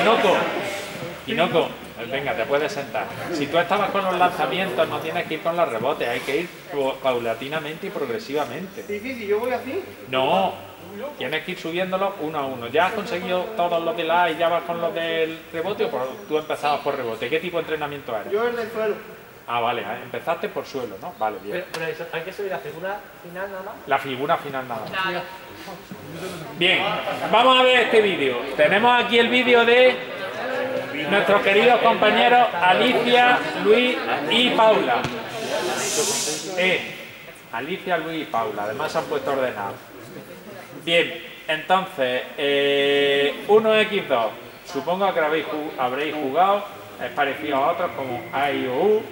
Tinoco, Tinoco, venga, te puedes sentar. Si tú estabas con los lanzamientos, no tienes que ir con los rebotes, hay que ir paulatinamente y progresivamente. Difícil, yo voy así. No, tienes que ir subiéndolo uno a uno. ¿Ya has conseguido todos los de la y ya vas con los del rebote o tú empezabas por rebote? ¿Qué tipo de entrenamiento eres? Yo el del suelo. Ah, vale, empezaste por suelo, ¿no? Vale, bien. Pero, hay que subir la figura final nada más. La figura final nada más. Bien, vamos a ver este vídeo. Tenemos aquí el vídeo de nuestros queridos compañeros Alicia, Luis y Paula. Eh, Alicia, Luis y Paula, además se han puesto ordenados. Bien, entonces, eh, 1x2, supongo que habréis jugado, es parecido a otros como A y U,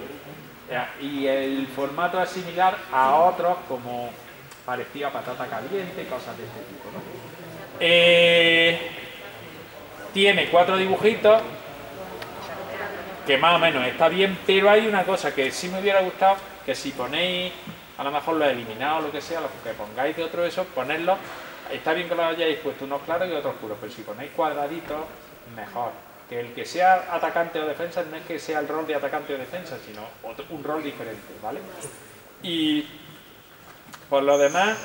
y el formato es similar a otros como parecido a patata caliente, cosas de este tipo. Eh, tiene cuatro dibujitos que más o menos está bien, pero hay una cosa que sí me hubiera gustado, que si ponéis, a lo mejor lo he eliminado o lo que sea, lo que pongáis de otro eso, ponerlo, está bien que lo hayáis puesto unos claros y otros oscuros, pero si ponéis cuadraditos, mejor. Que el que sea atacante o defensa no es que sea el rol de atacante o defensa, sino un rol diferente, ¿vale? Y por lo demás,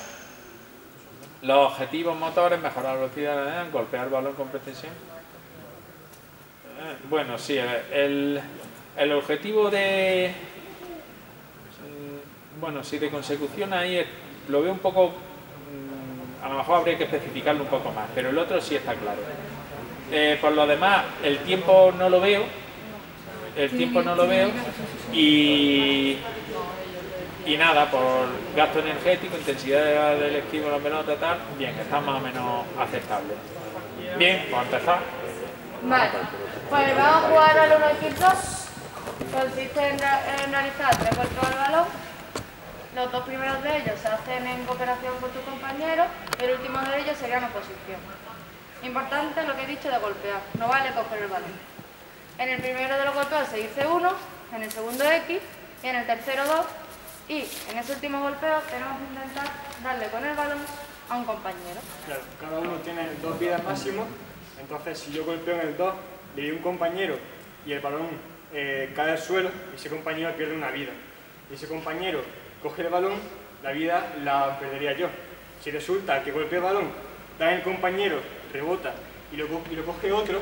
los objetivos motores, mejorar la velocidad, golpear el balón con precisión. Eh, bueno, sí, el, el objetivo de... Mm, bueno, sí, de consecución ahí lo veo un poco... Mm, a lo mejor habría que especificarlo un poco más, pero el otro sí está claro. Eh, por lo demás, el tiempo no lo veo, el tiempo no lo veo y y nada, por gasto energético, intensidad del la pelota, tal, bien, está más o menos aceptable. Bien, pues empezar. Vale, pues vamos a jugar al 1 x 2. Consiste en, realizar tres golpes al balón. Los dos primeros de ellos se hacen en cooperación con tu compañero, el último de ellos sería en oposición. Importante lo que he dicho de golpear, no vale coger el balón. En el primero de los golpes se dice 1, en el segundo X y en el tercero 2 y en ese último golpeo tenemos que intentar darle con el balón a un compañero. Claro, cada uno tiene dos vidas máximas, entonces si yo golpeo en el 2, le doy un compañero y el balón eh, cae al suelo, ese compañero pierde una vida. Y ese compañero coge el balón, la vida la perdería yo. Si resulta que golpea el balón, da en el compañero, rebota y lo, y lo coge otro,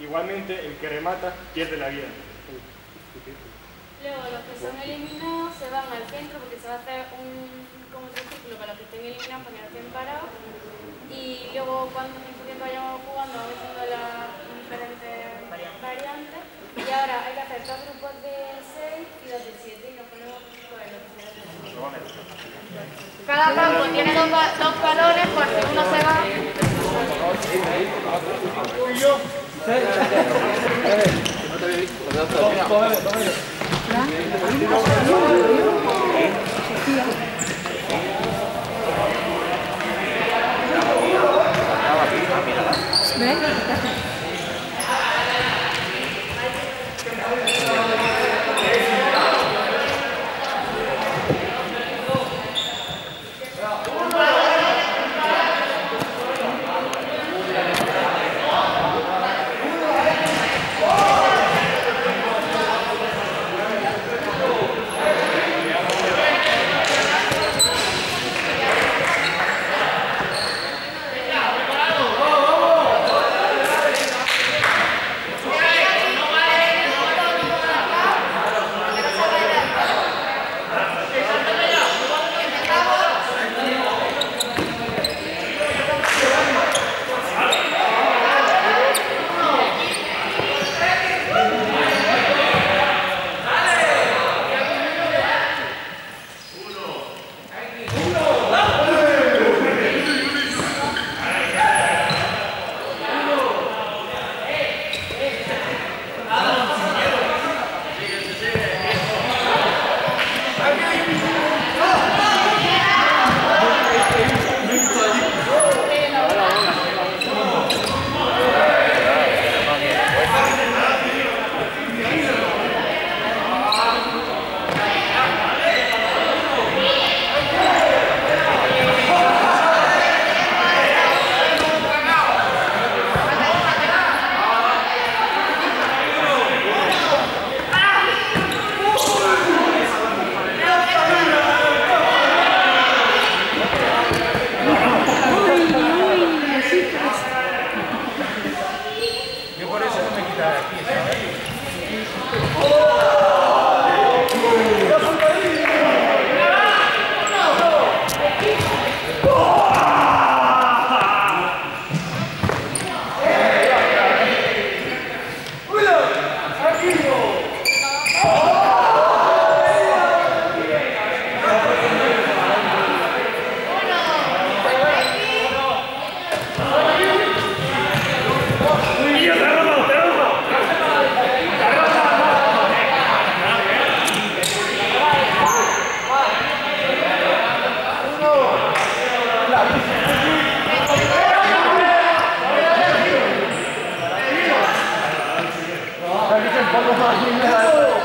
igualmente el que remata pierde la vida. Luego los que son eliminados se van al centro porque se va a hacer un como círculo para los que estén eliminados para que no estén parados. Y luego cuando en tiempo vayamos jugando vamos haciendo las diferentes variantes. Y ahora hay que hacer dos grupos de 6 y dos de 7 y nos ponemos Cada campo tiene dos, dos balones por si uno se va. Sebenarnya kita ¿Ves? X